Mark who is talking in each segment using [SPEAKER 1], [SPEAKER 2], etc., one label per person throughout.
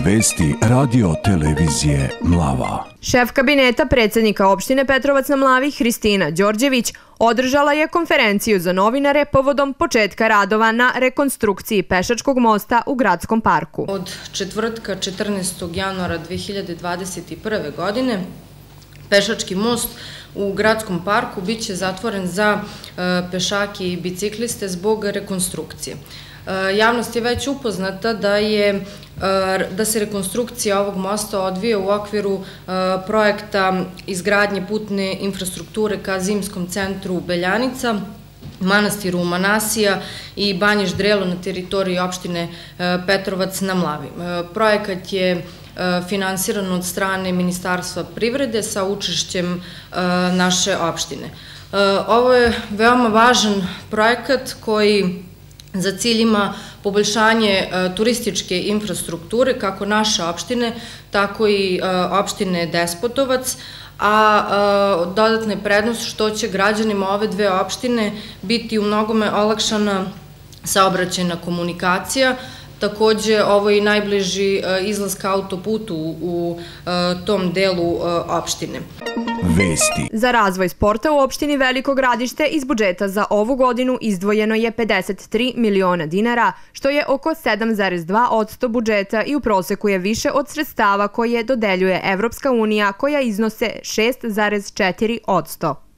[SPEAKER 1] Slušajte vesti radio televizije Mlava.
[SPEAKER 2] Šef kabineta predsednika opštine Petrovac na Mlavi Hristina Đorđević održala je konferenciju za novinare povodom početka radova na rekonstrukciji pešačkog mosta u Gradskom parku.
[SPEAKER 3] Od četvrtka 14. januara 2021. godine pešački most u Gradskom parku biće zatvoren za e, pešake i bicikliste zbog rekonstrukcije. E, javnost je već upoznata da je e, da se rekonstrukcija ovog mosta odvije u okviru projekta izgradnje putne infrastrukture ka zimskom centru Beljanica, manastiru Manasija i Banje Ždrelo na teritoriji opštine Petrovac na Mlavi. Projekat je E, finansirano od strane Ministarstva privrede sa učešćem e, naše opštine. E, ovo je veoma važan projekat koji za cilj ima poboljšanje turističke infrastrukture kako naše opštine, tako i opštine Despotovac, a dodatna je prednost što će građanima ove dve opštine biti u mnogome olakšana saobraćena komunikacija, Takođe, ovo je i najbliži e, izlaz ka autoputu u e, tom delu e, opštine.
[SPEAKER 2] Vesti. Za razvoj sporta u opštini Veliko gradište iz budžeta za ovu godinu izdvojeno je 53 miliona dinara, što je oko 7,2 od budžeta i u proseku je više od sredstava koje dodeljuje Evropska unija koja iznose 6,4 od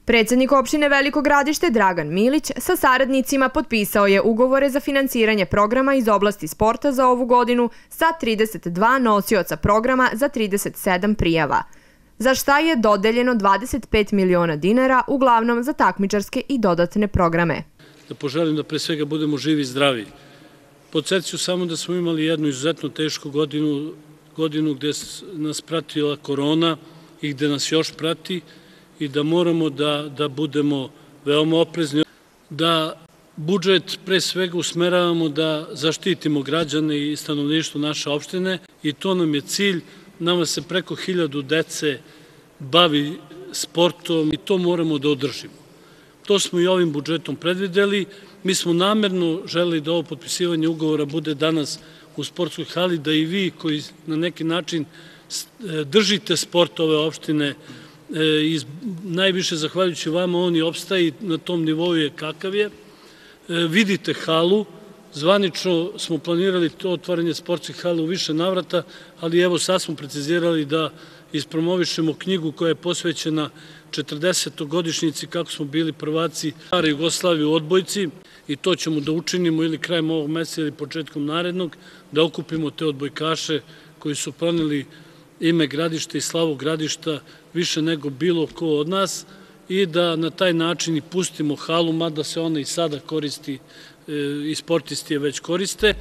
[SPEAKER 2] Predsednik opštine Veliko gradište Dragan Milić sa saradnicima potpisao je ugovore za finansiranje programa iz oblasti sporta za ovu godinu sa 32 nosioca programa za 37 prijava, za šta je dodeljeno 25 miliona dinara, uglavnom za takmičarske i dodatne programe.
[SPEAKER 4] Da poželim da pre svega budemo živi i zdravi. Podsjeću samo da smo imali jednu izuzetno tešku godinu, godinu gde nas pratila korona i gde nas još prati, i da moramo da, da budemo veoma oprezni, da budžet pre svega usmeravamo da zaštitimo građane i stanovništvo naše opštine i to nam je cilj. Nama se preko hiljadu dece bavi sportom i to moramo da održimo. To smo i ovim budžetom predvideli. Mi smo namerno želi da ovo potpisivanje ugovora bude danas u sportskoj hali, da i vi koji na neki način držite sport ove opštine E, najviše zahvaljujući vama on i opstaje na tom nivou je kakav je. E, vidite halu, zvanično smo planirali to otvaranje sportskih hala u više navrata, ali evo sad smo precizirali da ispromovišemo knjigu koja je posvećena 40. godišnjici kako smo bili prvaci Stare Jugoslavije u odbojci i to ćemo da učinimo ili krajem ovog meseca ili početkom narednog, da okupimo te odbojkaše koji su planili ime gradišta i slavu gradišta više nego bilo ko od nas i da na taj način i pustimo halu, mada se ona i sada koristi i sportisti je već koriste.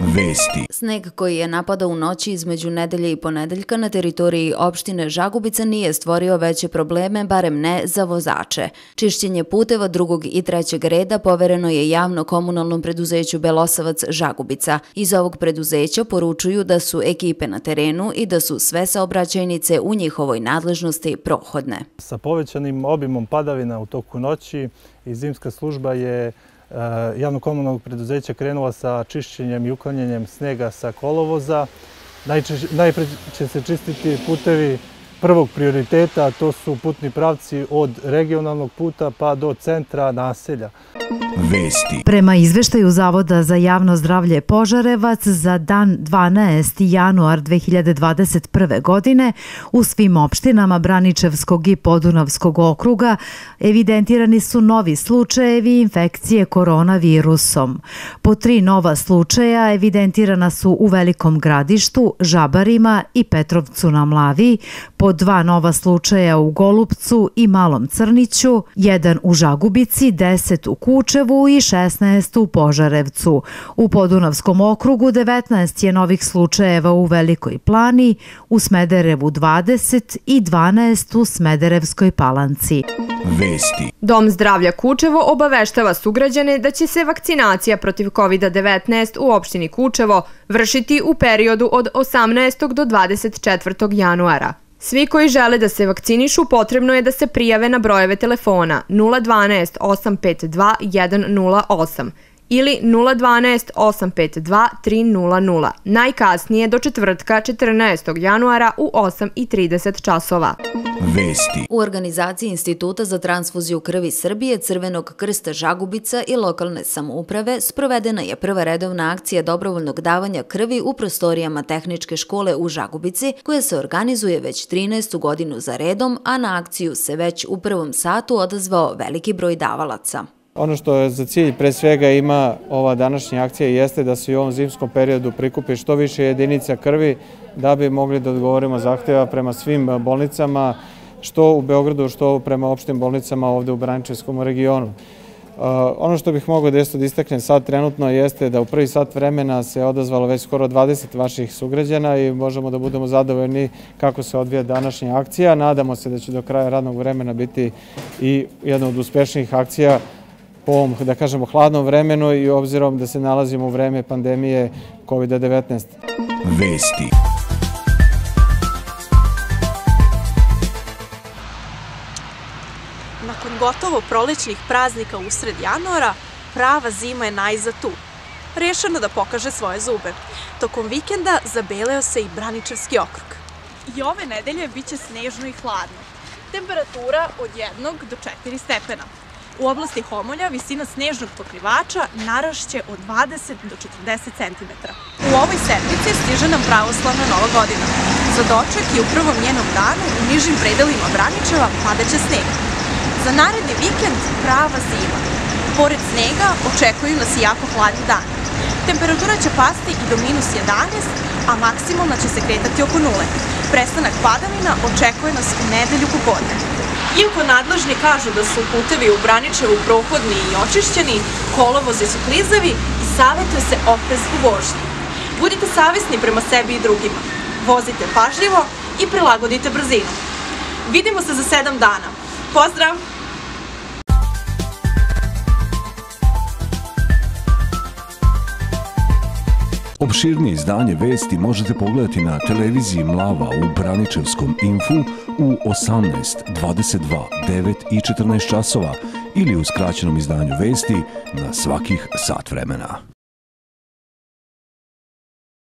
[SPEAKER 5] Vesti. Sneg koji je napadao u noći između nedelje i ponedeljka na teritoriji opštine Žagubica nije stvorio veće probleme, barem ne za vozače. Čišćenje puteva drugog i trećeg reda povereno je javno komunalnom preduzeću Belosavac Žagubica. Iz ovog preduzeća poručuju da su ekipe na terenu i da su sve saobraćajnice u njihovoj nadležnosti prohodne.
[SPEAKER 6] Sa povećanim obimom padavina u toku noći i zimska služba je javno-komunalnog preduzeća krenula sa čišćenjem i uklanjanjem snega sa kolovoza. Najpre će se čistiti putevi prvog prioriteta, a to su putni pravci od regionalnog puta pa do centra naselja.
[SPEAKER 7] Vesti. Prema izveštaju Zavoda za javno zdravlje Požarevac za dan 12. januar 2021. godine u svim opštinama Braničevskog i Podunavskog okruga evidentirani su novi slučajevi infekcije koronavirusom. Po tri nova slučaja evidentirana su u Velikom gradištu, Žabarima i Petrovcu na Mlavi, po dva nova slučaja u Golupcu i Malom Crniću, jedan u Žagubici, 10 u Kučevu i 16 u Požarevcu. U Podunavskom okrugu 19 je novih slučajeva u Velikoj plani, u Smederevu 20 i 12 u Smederevskoj palanci.
[SPEAKER 2] Vesti. Dom zdravlja Kučevo obaveštava sugrađane da će se vakcinacija protiv COVID-19 u opštini Kučevo vršiti u periodu od 18. do 24. januara. Svi koji žele da se vakcinišu potrebno je da se prijave na brojeve telefona. 012 852 108 ili 012 852 300, najkasnije do četvrtka 14. januara u 8.30 časova.
[SPEAKER 5] Vesti. U organizaciji Instituta za transfuziju krvi Srbije, Crvenog krsta Žagubica i lokalne samouprave sprovedena je prva redovna akcija dobrovoljnog davanja krvi u prostorijama tehničke škole u Žagubici, koja se organizuje već 13. godinu za redom, a na akciju se već u prvom satu odazvao veliki broj davalaca.
[SPEAKER 8] Ono što je za cilj pre svega ima ova današnja akcija jeste da se u ovom zimskom periodu prikupi što više jedinica krvi da bi mogli da odgovorimo zahteva prema svim bolnicama, što u Beogradu, što prema opštim bolnicama ovde u Braničevskom regionu. Uh, ono što bih mogao desto da istaknem sad trenutno jeste da u prvi sat vremena se odazvalo već skoro 20 vaših sugrađana i možemo da budemo zadovoljni kako se odvija današnja akcija. Nadamo se da će do kraja radnog vremena biti i jedna od uspešnijih akcija po ovom, da kažemo, hladnom vremenu i obzirom da se nalazimo u vreme pandemije COVID-19. Vesti.
[SPEAKER 9] Nakon gotovo prolećnih praznika usred januara, prava zima je najza tu. Rešeno da pokaže svoje zube. Tokom vikenda zabeleo se i Braničevski okrug. I ove nedelje biće snežno i hladno. Temperatura od 1 do 4 stepena. U oblasti Homolja visina snežnog pokrivača narašće od 20 do 40 cm. U ovoj sedmici stiže nam pravoslavna nova godina. Za doček i u prvom njenom danu u nižim predelima Braničeva padaće sneg. Za naredni vikend prava zima. Pored snega očekuju nas i jako hladni dani. Temperatura će pasti i do minus 11, a maksimalna će se kretati oko nule. Prestanak padavina očekuje nas u nedelju popodne. Iako nadležni kažu da su putevi u Braničevu prohodni i očišćeni, kolovozi su klizavi i savjetuje se oprez u vožnji. Budite savjesni prema sebi i drugima. Vozite pažljivo i prilagodite brzinu. Vidimo se za sedam dana. Pozdrav!
[SPEAKER 1] Opširnije izdanje vesti možete pogledati na televiziji Mlava u Braničevskom infu u 18, 22, 9 i 14 časova ili u skraćenom izdanju vesti na svakih sat vremena.